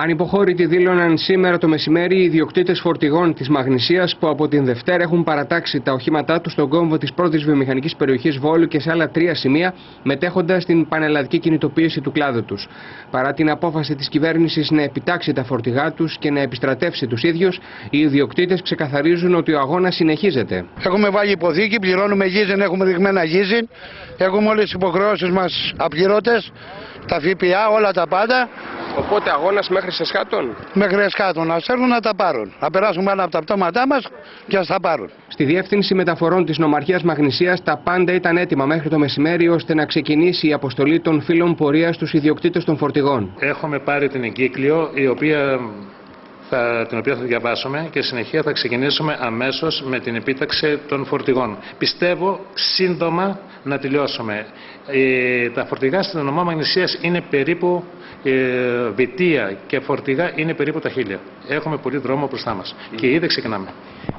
Ανυποχώρητοι δήλωναν σήμερα το μεσημέρι οι ιδιοκτήτες φορτηγών της Μαγνησίας που από την Δευτέρα έχουν παρατάξει τα οχήματά τους στον κόμβο της πρώτης βιομηχανικής περιοχής Βόλου και σε άλλα τρία σημεία, μετέχοντας στην πανελλαδική κινητοποίηση του κλάδου τους. Παρά την απόφαση της κυβέρνησης να επιτάξει τα φορτηγά τους και να επιστρατεύσει τους ίδιους, οι ιδιοκτήτες ξεκαθαρίζουν ότι ο αγώνας συνεχίζεται. Έχουμε βάλει υποθήκη, πληρώνουμε γίζεν, έχουμε δειγμένα γίζεν, έχουμε όλες τις υποχρεώσεις μας απληρώτε, τα ΦΠΑ, όλα τα πάντα. Οπότε αγώνας μέχρι σε σχάτων; Μέχρι εσκάτω να έρθουν να τα πάρουν. Να περάσουν πάνω από τα πτώματά μας και να τα πάρουν. Στη Διεύθυνση Μεταφορών της Νομαρχίας Μαγνησίας τα πάντα ήταν έτοιμα μέχρι το μεσημέρι ώστε να ξεκινήσει η αποστολή των φίλων πορείας στους ιδιοκτήτες των φορτηγών. Έχουμε πάρει την εγκύκλιο η οποία θα, την οποία θα διαβάσουμε και συνεχεία θα ξεκινήσουμε αμέσως με την επίταξη των φορτηγών. Πιστεύω σύντομα να τελειώσουμε. Ε, τα φορτηγά στην ονομά Μαγνησίας είναι περίπου ε, βιτία και φορτηγά είναι περίπου τα χίλια. Έχουμε πολύ δρόμο μπροστά μας και ήδη ξεκινάμε.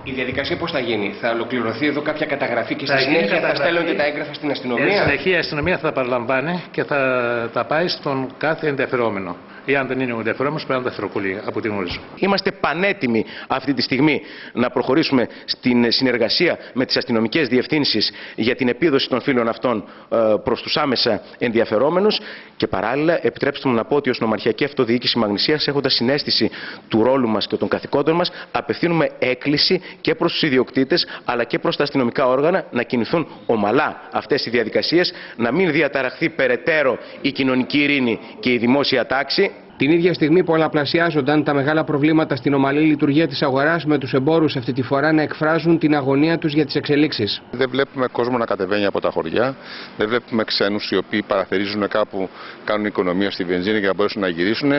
Η διαδικασία πώς θα γίνει, θα ολοκληρωθεί εδώ κάποια καταγραφή και Θα στη γίνει συνέχεια θα καταγραφή. στέλνονται τα έγγραφα στην Στη αστυνομία. συνεχεία η αστυνομία θα τα παραλαμβάνει και θα τα πάει στον κάθε ενδιαφερόμενο. Ή αν δεν είναι ο ενδιαφερόμενος, πρέπει να τα θεροκουλεί από ό,τι γνωρίζω. Είμαστε πανέτοιμοι αυτή τη στιγμή να προχωρήσουμε στην συνεργασία με τις αστυνομικές διευθύνσεις για την επίδοση των φύλων αυτών ε, προς τους άμεσα ενδιαφερόμενους και παράλληλα επιτρέψτε μου να πω ότι ως νομαρχιακή αυτοδιοίκηση Μαγνησίας έχοντας συνέστηση του ρόλου μας και των καθηκόντων μας απευθύνουμε έκκληση και προς τους ιδιοκτήτες αλλά και προς τα αστυνομικά όργανα να κινηθούν ομαλά αυτές οι διαδικασίες, να μην διαταραχθεί περαιτέρω η κοινωνική ειρήνη και η δημόσια τάξη Την ίδια στιγμή πολλαπλασιάζονταν τα μεγάλα προβλήματα στην ομαλή λειτουργία της αγοράς με τους εμπόρους αυτή τη φορά να εκφράζουν την αγωνία τους για τις εξελίξεις. Δεν βλέπουμε κόσμο να κατεβαίνει από τα χωριά. Δεν βλέπουμε ξένους οι οποίοι παραθερίζουν κάπου, κάνουν οικονομία στη βενζίνη για να μπορέσουν να γυρίσουν.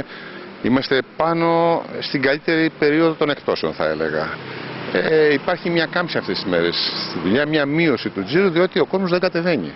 Είμαστε πάνω στην καλύτερη περίοδο των εκτόσεων, θα έλεγα. Ε, υπάρχει μια κάμψη αυτές τις μέρες στη δουλειά, μια μείωση του τζίρου, διότι ο κόσμος δεν κατεβαίνει.